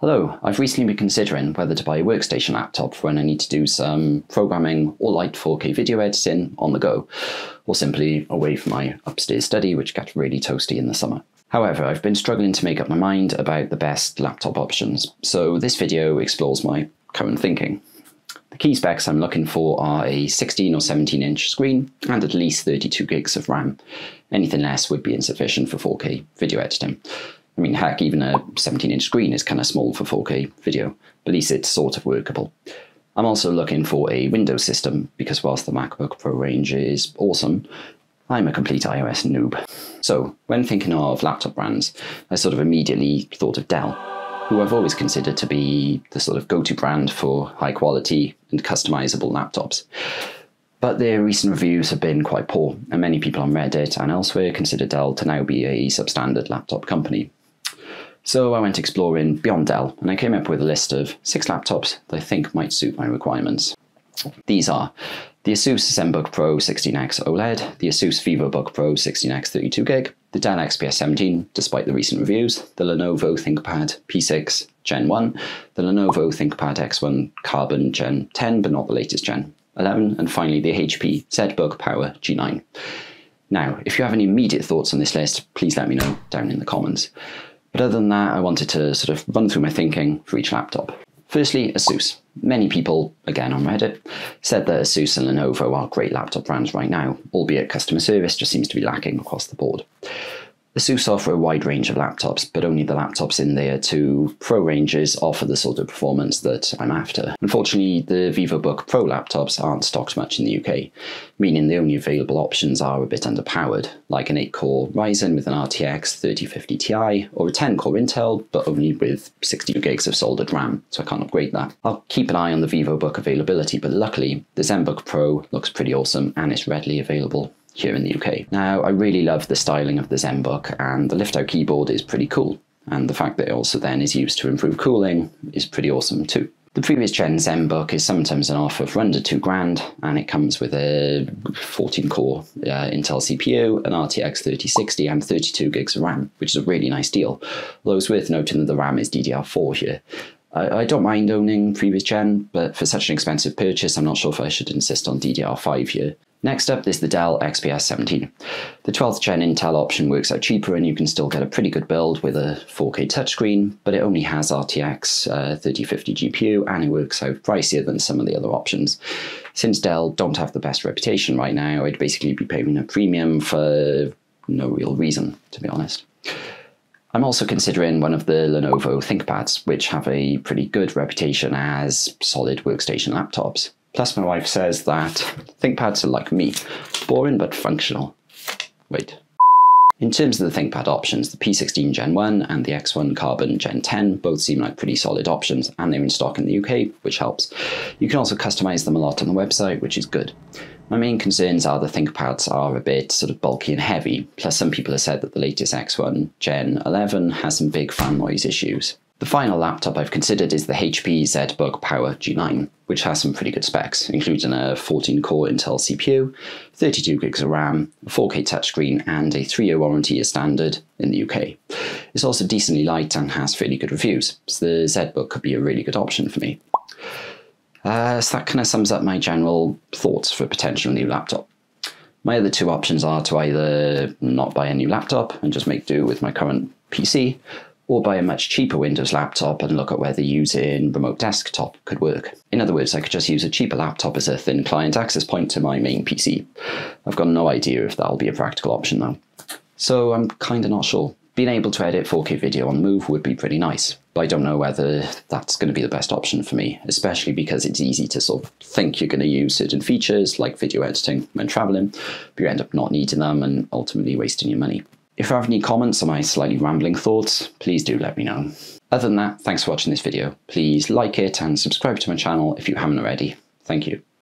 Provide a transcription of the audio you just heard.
Hello, I've recently been considering whether to buy a workstation laptop for when I need to do some programming or light 4K video editing on the go, or simply away from my upstairs study which gets really toasty in the summer. However, I've been struggling to make up my mind about the best laptop options, so this video explores my current thinking. The key specs I'm looking for are a 16 or 17 inch screen and at least 32 gigs of RAM. Anything less would be insufficient for 4K video editing. I mean, heck, even a 17 inch screen is kind of small for 4K video, but at least it's sort of workable. I'm also looking for a Windows system because whilst the MacBook Pro range is awesome, I'm a complete iOS noob. So, when thinking of laptop brands, I sort of immediately thought of Dell, who I've always considered to be the sort of go to brand for high quality and customizable laptops. But their recent reviews have been quite poor, and many people on Reddit and elsewhere consider Dell to now be a substandard laptop company. So I went exploring beyond Dell and I came up with a list of six laptops that I think might suit my requirements. These are the Asus ZenBook Pro 16X OLED, the Asus VivoBook Pro 16X 32GB, the Dell XPS 17, despite the recent reviews, the Lenovo ThinkPad P16 Gen 1, the Lenovo ThinkPad X1 Carbon Gen 10, but not the latest Gen 11, and finally the HP ZBook Power G9. Now, if you have any immediate thoughts on this list, please let me know down in the comments. But other than that, I wanted to sort of run through my thinking for each laptop. Firstly, Asus. Many people, again on Reddit, said that Asus and Lenovo are great laptop brands right now, albeit customer service just seems to be lacking across the board. ASUS offer a wide range of laptops, but only the laptops in their two Pro ranges offer the sort of performance that I'm after. Unfortunately, the VivoBook Pro laptops aren't stocked much in the UK, meaning the only available options are a bit underpowered, like an 8-core Ryzen with an RTX 3050 Ti, or a 10-core Intel, but only with 62 gigs of soldered RAM, so I can't upgrade that. I'll keep an eye on the VivoBook availability, but luckily, the ZenBook Pro looks pretty awesome and it's readily available here in the UK. Now, I really love the styling of the ZenBook, and the lift-out keyboard is pretty cool. And the fact that it also then is used to improve cooling is pretty awesome too. The previous gen ZenBook is sometimes an offer for under two grand, and it comes with a 14 core uh, Intel CPU, an RTX 3060, and 32 gigs of RAM, which is a really nice deal. Although it's worth noting that the RAM is DDR4 here. I, I don't mind owning previous gen, but for such an expensive purchase, I'm not sure if I should insist on DDR5 here. Next up is the Dell XPS 17. The 12th gen Intel option works out cheaper and you can still get a pretty good build with a 4K touchscreen, but it only has RTX uh, 3050 GPU and it works out pricier than some of the other options. Since Dell don't have the best reputation right now, I'd basically be paying a premium for no real reason, to be honest. I'm also considering one of the Lenovo ThinkPads, which have a pretty good reputation as solid workstation laptops. Plus, my wife says that ThinkPads are like me, boring but functional. Wait. In terms of the ThinkPad options, the P16 Gen 1 and the X1 Carbon Gen 10 both seem like pretty solid options, and they're in stock in the UK, which helps. You can also customize them a lot on the website, which is good. My main concerns are the ThinkPads are a bit sort of bulky and heavy, plus some people have said that the latest X1 Gen 11 has some big fan noise issues. The final laptop I've considered is the HP ZBook Power G9, which has some pretty good specs, including a 14-core Intel CPU, 32 gigs of RAM, a 4K touchscreen, and a 3-year warranty as standard in the UK. It's also decently light and has fairly good reviews, so the ZBook could be a really good option for me. Uh, so that kind of sums up my general thoughts for a potential new laptop. My other two options are to either not buy a new laptop and just make do with my current PC, or buy a much cheaper Windows laptop and look at whether using remote desktop could work. In other words, I could just use a cheaper laptop as a thin client access point to my main PC. I've got no idea if that'll be a practical option though. So I'm kinda not sure. Being able to edit 4K video on move would be pretty nice, but I don't know whether that's going to be the best option for me, especially because it's easy to sort of think you're going to use certain features like video editing when traveling, but you end up not needing them and ultimately wasting your money. If you have any comments on my slightly rambling thoughts, please do let me know. Other than that, thanks for watching this video. Please like it and subscribe to my channel if you haven't already. Thank you.